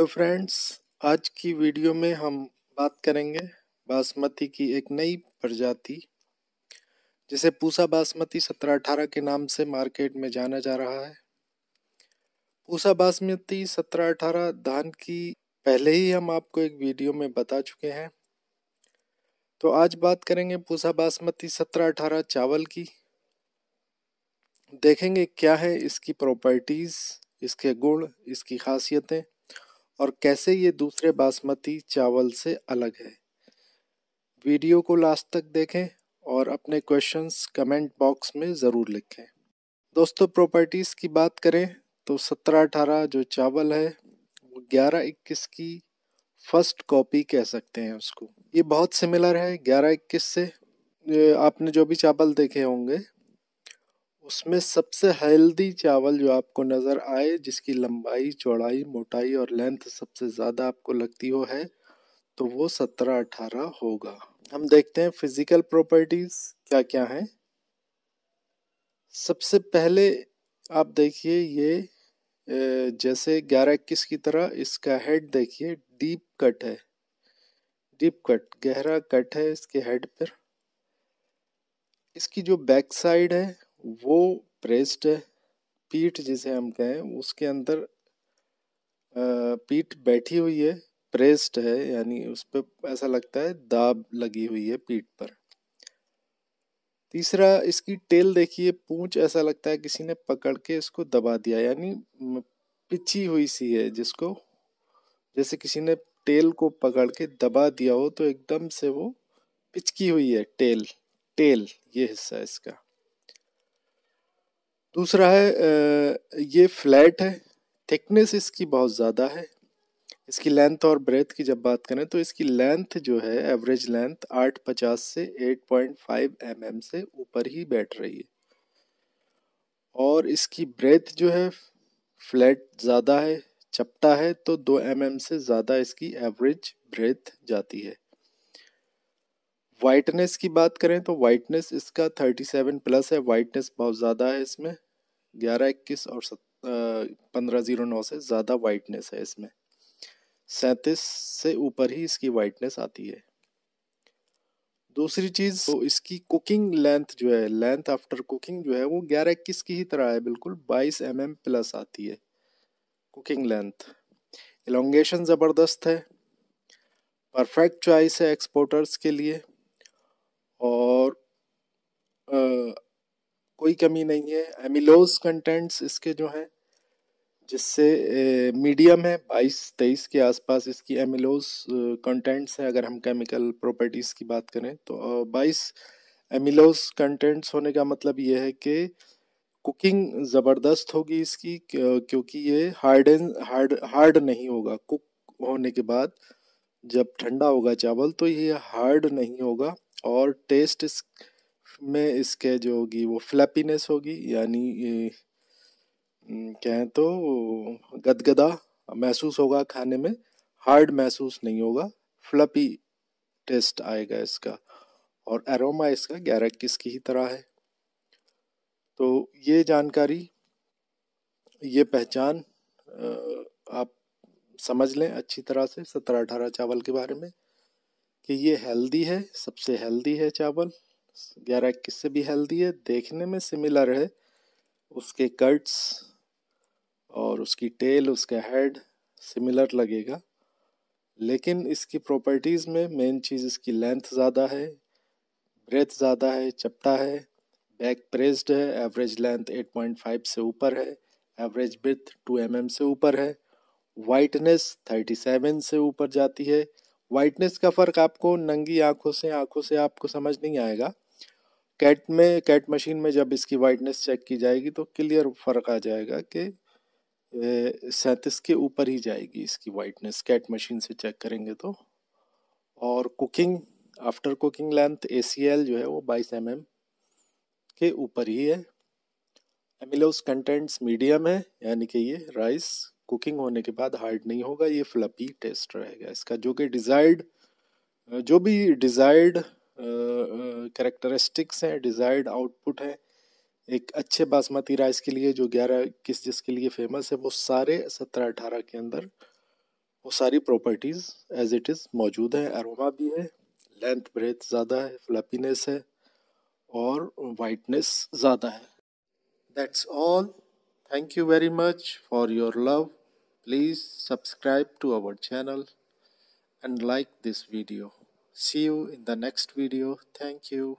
Hello friends, आज की video में हम बात करेंगे बासमती की एक नई प्रजाति, जिसे पूसा बासमती सत्रह अठारह के नाम से मार्केट में जाना जा रहा है। पूसा बासमती सत्रह अठारह धान की पहले ही हम आपको एक वीडियो में बता चुके हैं। तो आज बात करेंगे पूसा बासमती सत्रह अठारह चावल की। देखेंगे क्या है इसकी प्रॉपर्टीज़ इसके गुण, इसकी खासियतें। और कैसे ये दूसरे बासमती चावल से अलग है। वीडियो को लास्ट तक देखें और अपने क्वेश्चंस कमेंट बॉक्स में ज़रूर लिखें। दोस्तों प्रॉपर्टीज़ की बात करें तो सत्रह अठारह जो चावल है, वो ग्यारह इक्कीस की फ़र्स्ट कॉपी कह सकते हैं उसको। ये बहुत सिमिलर है ग्यारह इक्कीस से। आपने जो भी चावल देखे होंगे उसमें सबसे हेल्दी चावल जो आपको नज़र आए, जिसकी लंबाई, चौड़ाई, मोटाई और लेंथ सबसे ज़्यादा आपको लगती हो है तो वो सत्रह अठारह होगा। हम देखते हैं फ़िज़िकल प्रॉपर्टीज़ क्या क्या हैं। सबसे पहले आप देखिए ये जैसे ग्यारह इक्कीस की तरह इसका हेड देखिए डीप कट है। डीप कट गहरा कट है इसके हेड पर। इसकी जो बैक साइड है वो है पीठ जिसे हम कहें, उसके अंदर पीठ बैठी हुई है, प्रेस्ड है, यानी उस पर ऐसा लगता है दाब लगी हुई है पीठ पर। तीसरा, इसकी टेल देखिए, पूंछ ऐसा लगता है किसी ने पकड़ के इसको दबा दिया, यानी पिछी हुई सी है जिसको, जैसे किसी ने टेल को पकड़ के दबा दिया हो तो एकदम से वो पिचकी हुई है, टेल टेल, ये हिस्सा इसका। दूसरा है ये फ्लैट है, थिकनेस इसकी बहुत ज़्यादा है। इसकी लेंथ और ब्रेथ की जब बात करें तो इसकी लेंथ जो है, एवरेज लेंथ आठ पचास से eight point five M M से ऊपर ही बैठ रही है। और इसकी ब्रेथ जो है, फ्लैट ज़्यादा है, चपटा है तो दो एम एम से ज़्यादा इसकी एवरेज ब्रेथ जाती है। वाइटनेस की बात करें तो वाइटनेस इसका थर्टी सेवन प्लस है, वाइटनेस बहुत ज़्यादा है इसमें। ग्यारह इक्कीस और पंद्रह ज़ीरो नौ से ज़्यादा वाइटनेस है इसमें। सैंतीस से ऊपर ही इसकी वाइटनेस आती है। दूसरी चीज़ तो इसकी कुकिंग लेंथ जो है लेंथ आफ्टर कुकिंग जो है, वो ग्यारह इक्कीस की ही तरह है, बिल्कुल बाईस एम एम प्लस आती है कुकिंग लेंथ एलोंगेशन ज़बरदस्त है। परफेक्ट चॉइस है एक्सपोर्टर्स के लिए और आ, कोई कमी नहीं है। एमिलोज कंटेंट्स इसके जो हैं, जिससे मीडियम है, बाईस, तेईस के आसपास इसकी एमिलोज कंटेंट्स हैं। अगर हम केमिकल प्रॉपर्टीज़ की बात करें तो बाईस एमिलोज कंटेंट्स होने का मतलब ये है कि कुकिंग ज़बरदस्त होगी इसकी क्योंकि ये हार्ड एंड हार्ड हार्ड नहीं होगा। कुक होने के बाद जब ठंडा होगा चावल तो ये हार्ड नहीं होगा और टेस्ट इस में इसके जो होगी वो फ्लैपीनेस होगी, यानी कहें तो गदगदा महसूस होगा खाने में हार्ड महसूस नहीं होगा फ्लपी टेस्ट आएगा इसका, और एरोमा इसका ग्यारह इक्कीस की ही तरह है। तो ये जानकारी, ये पहचान आप समझ लें अच्छी तरह से, सत्रह अठारह चावल के बारे में, कि ये हेल्दी है, सबसे हेल्दी है चावल। ग्यारह इक्कीस से भी हेल्दी है, देखने में सिमिलर है। उसके कट्स और उसकी टेल उसका हेड सिमिलर लगेगा। लेकिन इसकी प्रॉपर्टीज़ में मेन चीज़ इसकी लेंथ ज़्यादा है ब्रेथ ज़्यादा है, चपटा है बैक प्रेस्ड है एवरेज लेंथ 8.5 से ऊपर है एवरेज ब्रेथ 2 एम mm से ऊपर है वाइटनेस 37 से ऊपर जाती है। वाइटनेस का फ़र्क आपको नंगी आँखों से आँखों से आपको समझ नहीं आएगा। कैट में, कैट मशीन में जब इसकी वाइटनेस चेक की जाएगी तो क्लियर फ़र्क आ जाएगा कि सैंतीस के ऊपर ही जाएगी इसकी वाइटनेस कैट मशीन से चेक करेंगे तो। और cooking, after cooking length ACL जो है वो बाईस एम mm के ऊपर ही है। एमिलोस कंटेंट्स मीडियम है, यानी कि ये राइस कुकिंग होने के बाद हार्ड नहीं होगा, ये फ्लपी टेस्ट रहेगा। इसका जो कि डिज़ायर्ड, जो भी डिज़ायर्ड करेक्टरिस्टिक्स हैं डिज़ायर्ड आउटपुट है। एक अच्छे बासमती राइस के लिए जो ग्यारह किस जिसके लिए फ़ेमस है, वो सारे सत्रह अठारह के अंदर, वो सारी प्रॉपर्टीज़ एज इट इज़ मौजूद है। अरोमा भी है लेंथ ब्रेथ ज़्यादा है फ्लपीनेस है और वाइटनेस ज़्यादा है। That's all thank you very much for your love please subscribe to our channel and like this video see you in the next video. Thank you